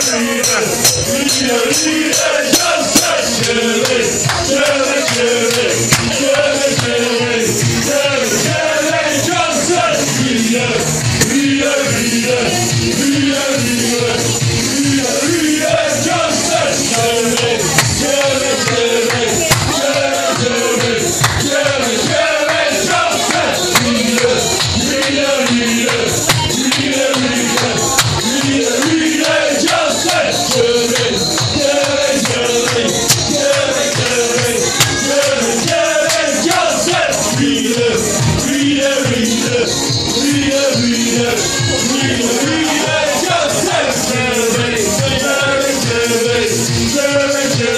Şöyle şöyle Yeah. Generation, generation, generation, generation.